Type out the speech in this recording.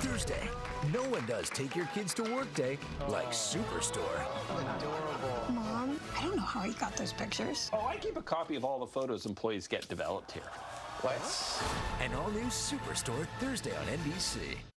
Thursday. No one does take your kids to work day like Superstore. Adorable, Mom, I don't know how he got those pictures. Oh, I keep a copy of all the photos employees get developed here. What? An all new Superstore Thursday on NBC.